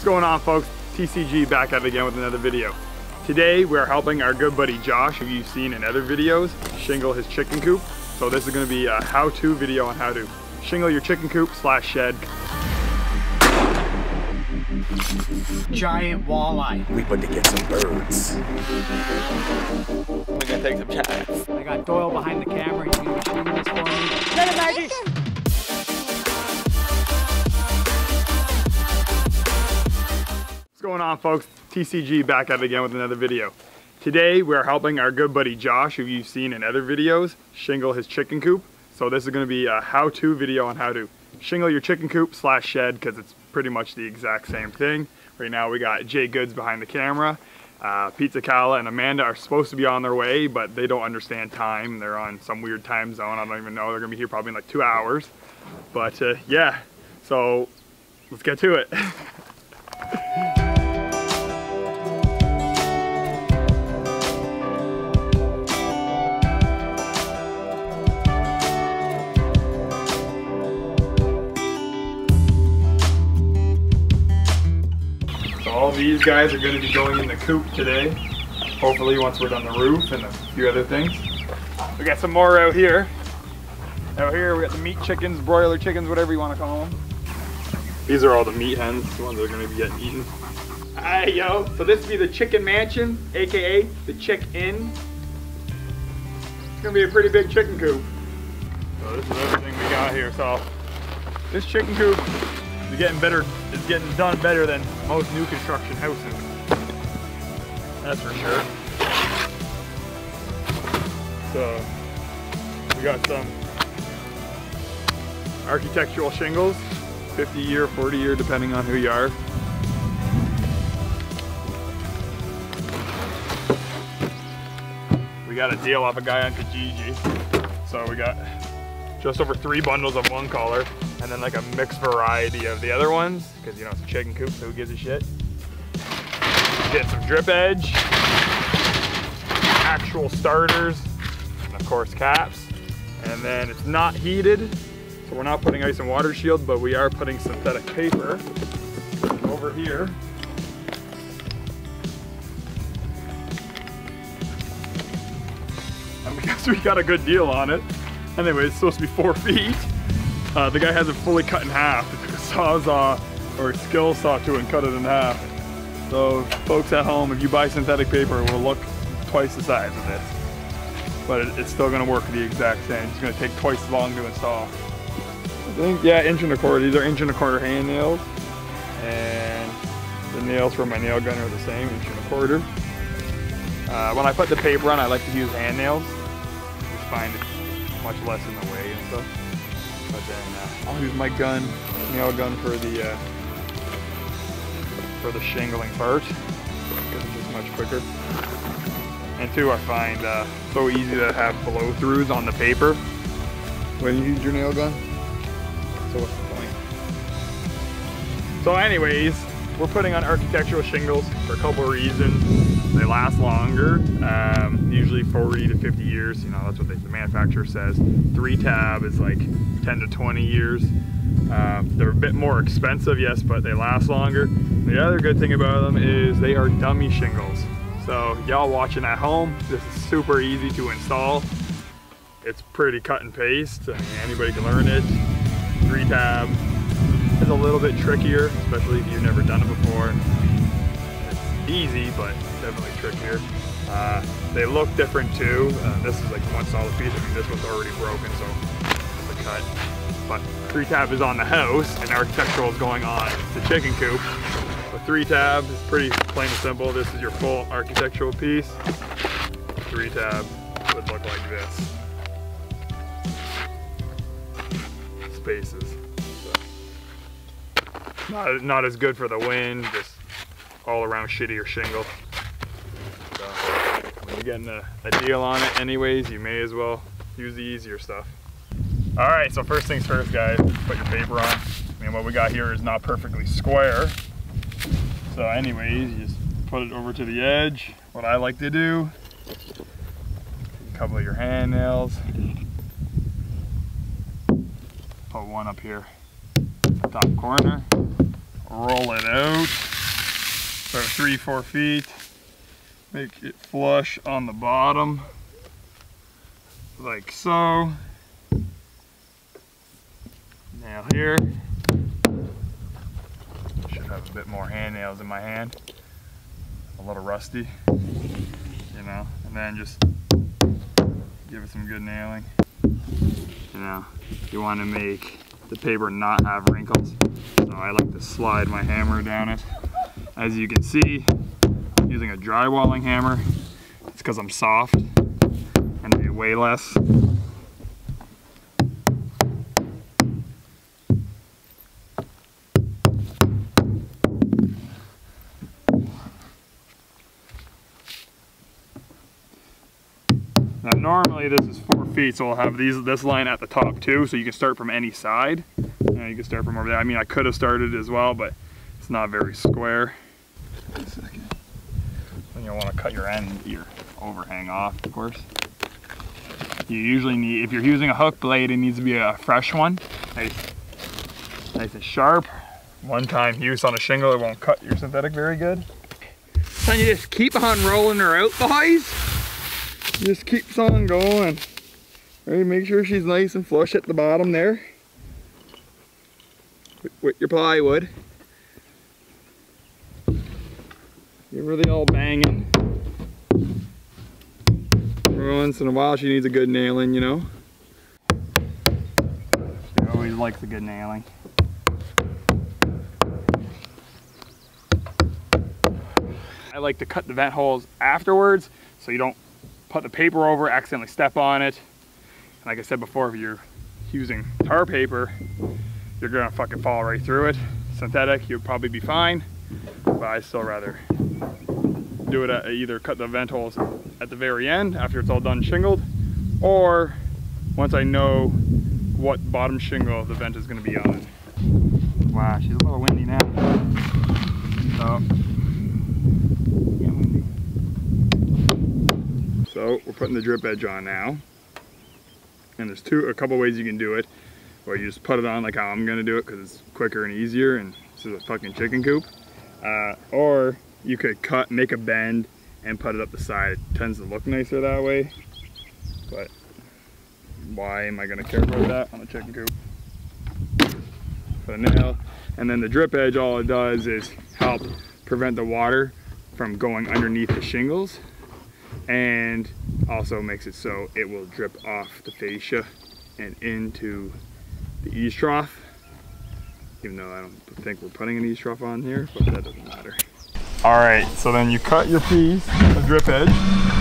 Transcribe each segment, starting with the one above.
What's going on folks? TCG back at it again with another video. Today we're helping our good buddy Josh, who you've seen in other videos, shingle his chicken coop. So this is going to be a how-to video on how to shingle your chicken coop slash shed. Giant walleye. We put to get some birds. We're gonna take some shots. I got Doyle behind the camera. He's gonna be shooting this for me. Get it, Maggie! What's going on folks? TCG back at it again with another video. Today we're helping our good buddy Josh, who you've seen in other videos, shingle his chicken coop. So this is going to be a how-to video on how to shingle your chicken coop slash shed because it's pretty much the exact same thing. Right now we got Jay Goods behind the camera. Uh, Pizza Cala and Amanda are supposed to be on their way, but they don't understand time. They're on some weird time zone. I don't even know. They're gonna be here probably in like two hours. But uh, yeah, so let's get to it. all these guys are going to be going in the coop today. Hopefully once we're done the roof and a few other things. We got some more out here. Out here we got the meat chickens, broiler chickens, whatever you want to call them. These are all the meat hens, the ones that are going to be getting eaten. Alright yo, so this will be the chicken mansion, aka the chick inn. It's going to be a pretty big chicken coop. So this is everything we got here. So this chicken coop is getting better. It's getting done better than most new construction houses. That's for sure. So we got some architectural shingles, 50 year, 40 year, depending on who you are. We got a deal off a guy on Kijiji. So we got just over three bundles of one color and then like a mixed variety of the other ones because you know it's a chicken coop so who gives a shit? Get some drip edge actual starters and of course caps. And then it's not heated so we're not putting ice and water shield but we are putting synthetic paper over here. And because we got a good deal on it Anyway, it's supposed to be four feet. Uh, the guy has it fully cut in half. They took a sawzall or a skill saw to it and cut it in half. So folks at home, if you buy synthetic paper, it will look twice the size of this. But it, it's still gonna work the exact same. It's gonna take twice as long to install. I think, yeah, inch and a quarter. These are inch and a quarter hand nails. And the nails for my nail gun are the same, inch and a quarter. Uh, when I put the paper on, I like to use hand nails. Just find it much less in the way and stuff. But then uh, I'll use my gun, nail gun for the uh, for the shingling part because it's just much quicker. And two, I find uh, so easy to have blow throughs on the paper when you use your nail gun. So what's the point? So anyways, we're putting on architectural shingles for a couple reasons. They last longer, um, usually 40 to 50 years. You know, that's what they, the manufacturer says. Three tab is like 10 to 20 years. Um, they're a bit more expensive, yes, but they last longer. The other good thing about them is they are dummy shingles. So y'all watching at home, this is super easy to install. It's pretty cut and paste. I mean, anybody can learn it. Three tab is a little bit trickier, especially if you've never done it before. It's easy, but definitely trickier. Uh, they look different too. Uh, this is like one solid piece. I mean, this one's already broken, so it's a cut. But three tab is on the house, and architectural is going on the chicken coop. But three tab is pretty plain and simple. This is your full architectural piece. Three tab would look like this. Spaces. Not, not as good for the wind, just all around shittier shingle. Getting a, a deal on it anyways, you may as well use the easier stuff. All right, so first things first, guys, put your paper on. I mean, what we got here is not perfectly square. So anyways, you just put it over to the edge. What I like to do, a couple of your hand nails. Put one up here, top corner, roll it out about three, four feet. Make it flush on the bottom, like so. now here. Should have a bit more hand nails in my hand. A little rusty, you know, and then just give it some good nailing. You know, you want to make the paper not have wrinkles. So I like to slide my hammer down it. As you can see, using a drywalling hammer. It's because I'm soft and they weigh less. Now normally this is four feet, so I'll have these this line at the top too, so you can start from any side. You, you can start from over there. I mean, I could have started as well, but it's not very square. Then you'll want to cut your end, your overhang off, of course. You usually need, if you're using a hook blade, it needs to be a fresh one. Nice, nice and sharp. One time use on a shingle, it won't cut your synthetic very good. Then you just keep on rolling her out, boys. just keeps on going. Right, make sure she's nice and flush at the bottom there. With your plywood. Give her the old banging. Every once in a while she needs a good nailing, you know. She always likes a good nailing. I like to cut the vent holes afterwards so you don't put the paper over, accidentally step on it. And like I said before, if you're using tar paper, you're gonna fucking fall right through it. Synthetic, you'd probably be fine, but I still rather do it at either cut the vent holes at the very end after it's all done shingled, or once I know what bottom shingle the vent is gonna be on. Wow, she's a little windy now. So, yeah, windy. So we're putting the drip edge on now. And there's two, a couple ways you can do it. Or you just put it on like how I'm gonna do it because it's quicker and easier and this is a fucking chicken coop. Uh, or you could cut, make a bend and put it up the side. It tends to look nicer that way. But why am I gonna care about that on a chicken coop? Put a nail. And then the drip edge, all it does is help prevent the water from going underneath the shingles and also makes it so it will drip off the fascia and into the eaves trough even though I don't think we're putting an eaves trough on here but that doesn't matter all right so then you cut your piece the drip edge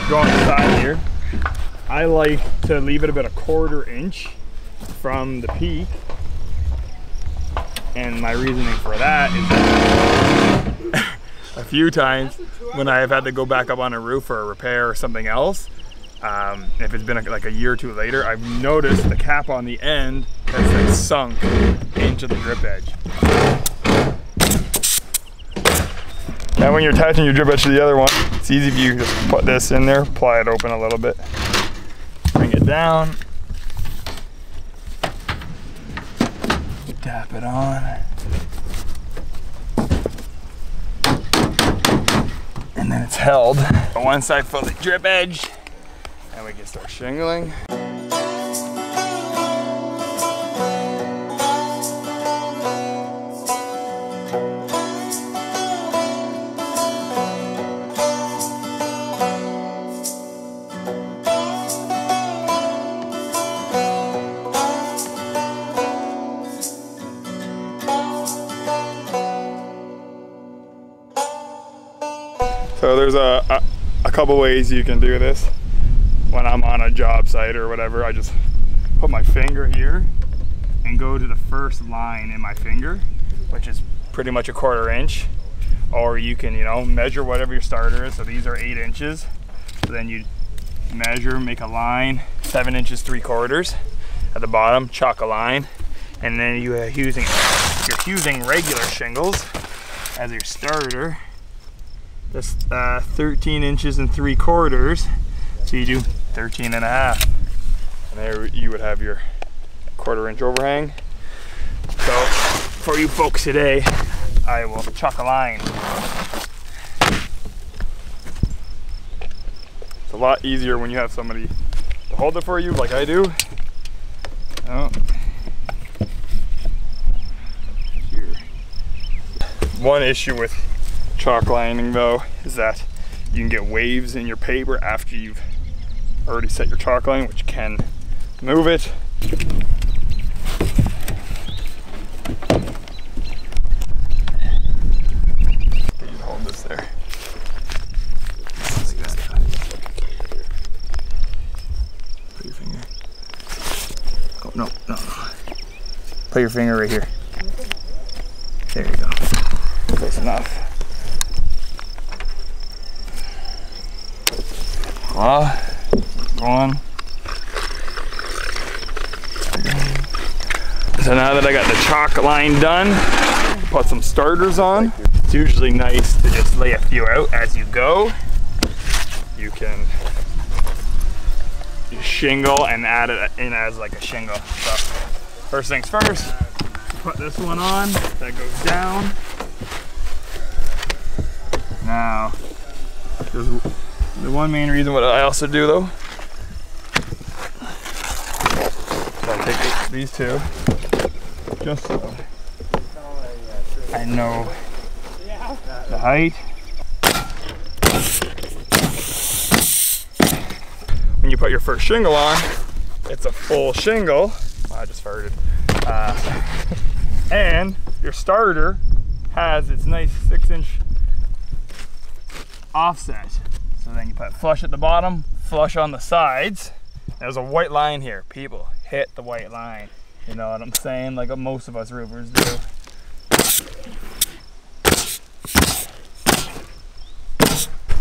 go on the side here I like to leave it about a quarter inch from the peak and my reasoning for that is a few times when I have had to go back up on a roof for a repair or something else. Um, if it's been a, like a year or two later, I've noticed the cap on the end has like sunk into the drip edge. Now when you're attaching your drip edge to the other one, it's easy if you just put this in there, ply it open a little bit, bring it down, tap it on. and then it's held. On one side for the drip edge, and we can start shingling. So there's a, a, a, couple ways you can do this. When I'm on a job site or whatever, I just put my finger here and go to the first line in my finger, which is pretty much a quarter inch. Or you can, you know, measure whatever your starter is. So these are eight inches. So then you measure, make a line, seven inches, three quarters at the bottom, chalk a line. And then you are using, you're using regular shingles as your starter that's uh, 13 inches and three quarters. So you do 13 and a half. And there you would have your quarter inch overhang. So for you folks today, I will chuck a line. It's a lot easier when you have somebody to hold it for you like I do. Oh. Here. One issue with chalk lining though is that you can get waves in your paper after you've already set your chalk line, which can move it. Hold this there. Put your finger. Oh no, no. Put your finger right here. There you go. Close enough. So now that I got the chalk line done, put some starters on. It's usually nice to just lay a few out as you go. You can shingle and add it in as like a shingle. So first things first, put this one on, that goes down. Now, there's the one main reason what I also do though, so I take these two, just so I know the height. When you put your first shingle on, it's a full shingle. I just farted. Uh, and your starter has its nice six inch offset. So then you put flush at the bottom, flush on the sides. There's a white line here. People, hit the white line. You know what I'm saying? Like most of us roofers do.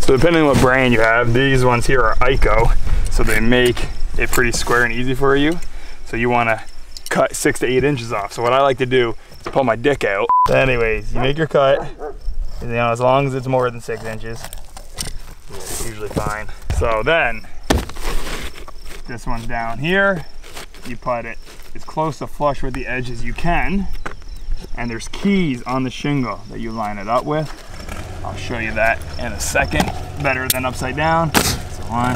So depending on what brand you have, these ones here are IKO. So they make it pretty square and easy for you. So you wanna cut six to eight inches off. So what I like to do is pull my dick out. Anyways, you make your cut. You know, as long as it's more than six inches, usually fine. So then, this one's down here. You put it as close to flush with the edge as you can. And there's keys on the shingle that you line it up with. I'll show you that in a second. Better than upside down. So one.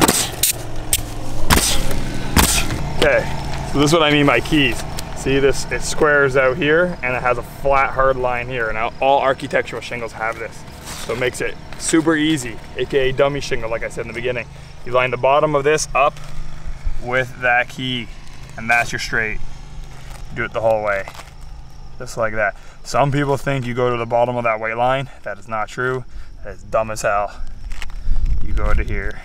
Okay, so this is what I mean by keys. See this, it squares out here and it has a flat hard line here. Now all architectural shingles have this. So it makes it super easy, AKA dummy shingle like I said in the beginning. You line the bottom of this up with that key and that's your straight. Do it the whole way, just like that. Some people think you go to the bottom of that weight line. That is not true. That is dumb as hell. You go to here.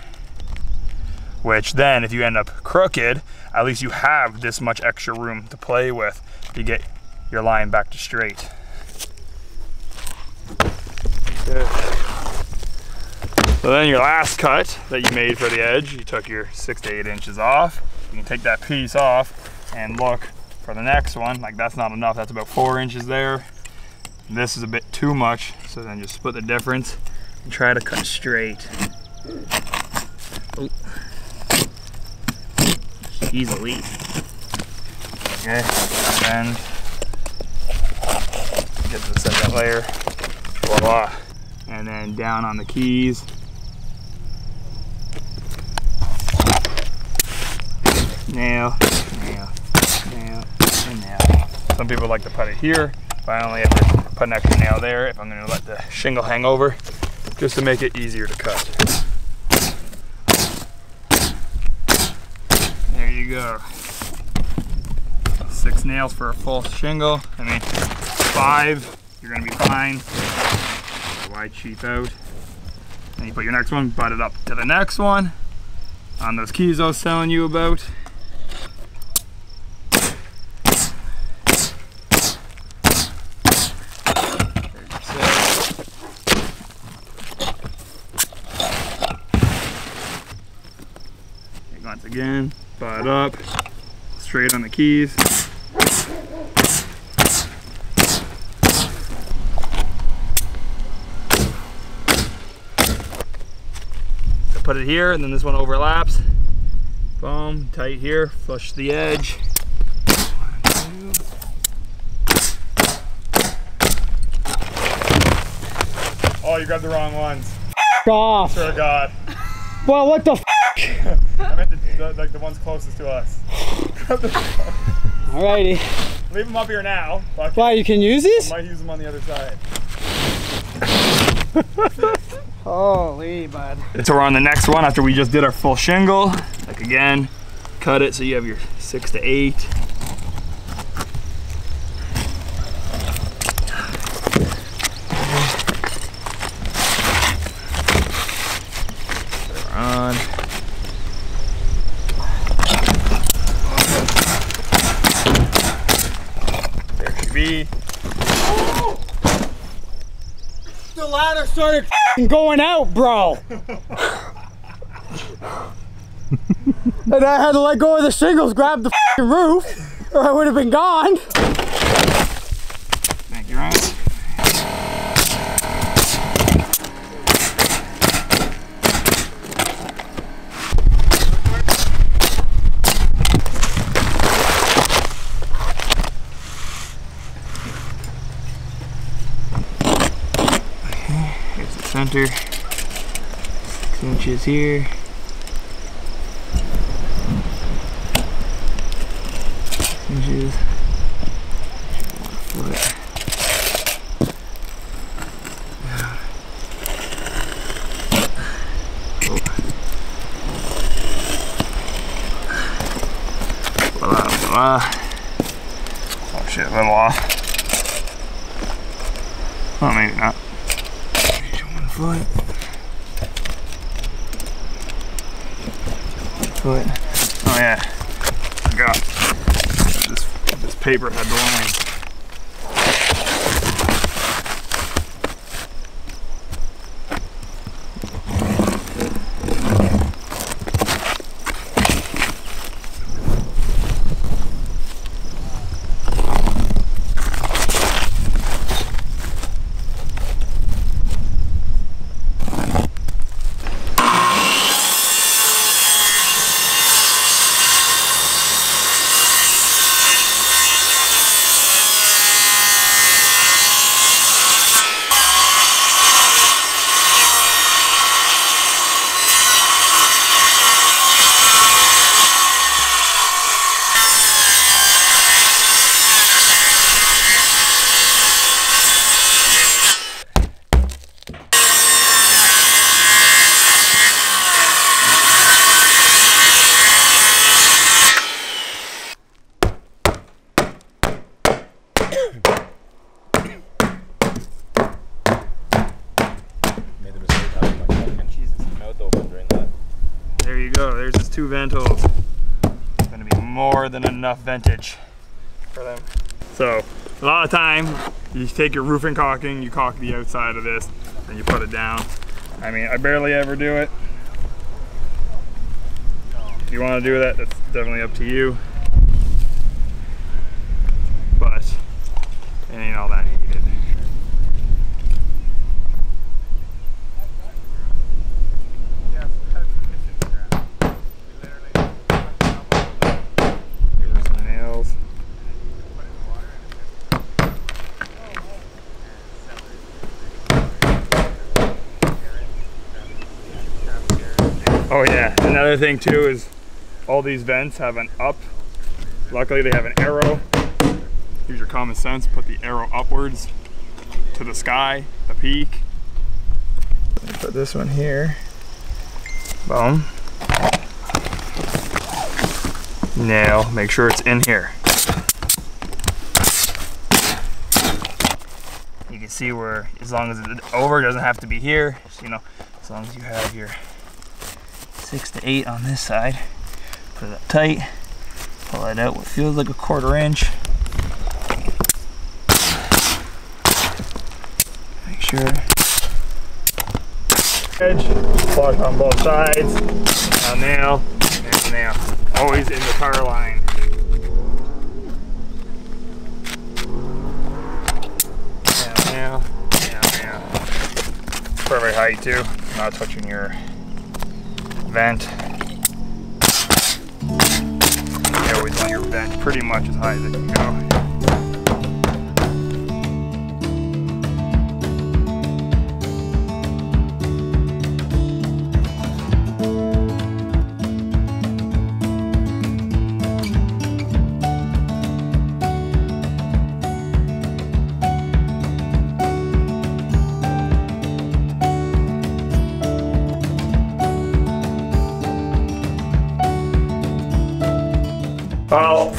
Which then, if you end up crooked, at least you have this much extra room to play with to get your line back to straight. So then your last cut that you made for the edge, you took your six to eight inches off. You can take that piece off and look for the next one. Like that's not enough, that's about four inches there. This is a bit too much, so then just split the difference and try to cut straight. Ooh. Easily. Okay, and get to the second layer. Voila. And then down on the keys. Nail, nail, nail, and nail. Some people like to put it here, but I only ever put an extra nail there if I'm gonna let the shingle hang over, just to make it easier to cut. There you go. Six nails for a full shingle. I mean, five, you're gonna be fine. Why cheap out? Then you put your next one, butt it up to the next one. On those keys I was telling you about. Once again, butt up, straight on the keys. Put it here, and then this one overlaps. Boom, tight here, flush the edge. One. Oh, you grabbed the wrong ones. off. Swear to God. Well, what the f? I meant the, the, like the ones closest to us. Alrighty. Leave them up here now. Fuck. Why, you can use these? I Might use them on the other side. Holy bud. So we're on the next one after we just did our full shingle. Like again, cut it so you have your six to eight. On. There she be. The ladder started f***ing going out, bro. and I had to let go of the shingles, grab the roof, or I would have been gone. Thank you, Ryan. Here's the center. Six inches here. Six inches. One foot. Oh. Voila. Oh shit, a little off. Oh, maybe not. Foot. Foot. Oh yeah. Forgot. This, this paper had the line. Made the mistake of having my fucking mouth open during that. There you go. There's his two ventals. It's gonna be more than enough vintage for them. So a lot of time you take your roofing caulking, you caulk the outside of this, and you put it down. I mean, I barely ever do it. If you want to do that, that's definitely up to you. But it ain't all that needed. Give her some nails. Oh yeah, another thing too is all these vents have an up. Luckily they have an arrow. Use your common sense, put the arrow upwards to the sky, the peak. Put this one here. Boom. Nail, make sure it's in here. You can see where, as long as it's over, it doesn't have to be here. You know, as long as you have your six to eight on this side, put it up tight, pull it out what feels like a quarter inch. Make sure. Edge, plug on both sides, a nail, and a nail. Always in the tar line. Nail, nail, nail, nail. Perfect height too, not touching your vent. You always want your vent pretty much as high as it can go.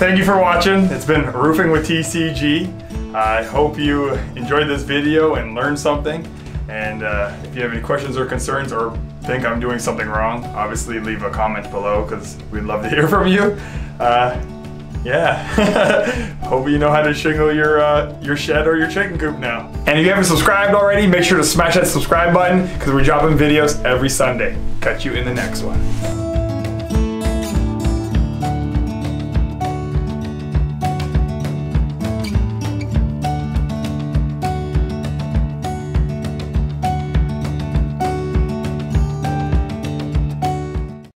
Thank you for watching. It's been Roofing with TCG. I hope you enjoyed this video and learned something. And uh, if you have any questions or concerns or think I'm doing something wrong, obviously leave a comment below because we'd love to hear from you. Uh, yeah, hope you know how to shingle your uh, your shed or your chicken coop now. And if you haven't subscribed already, make sure to smash that subscribe button because we're dropping videos every Sunday. Catch you in the next one.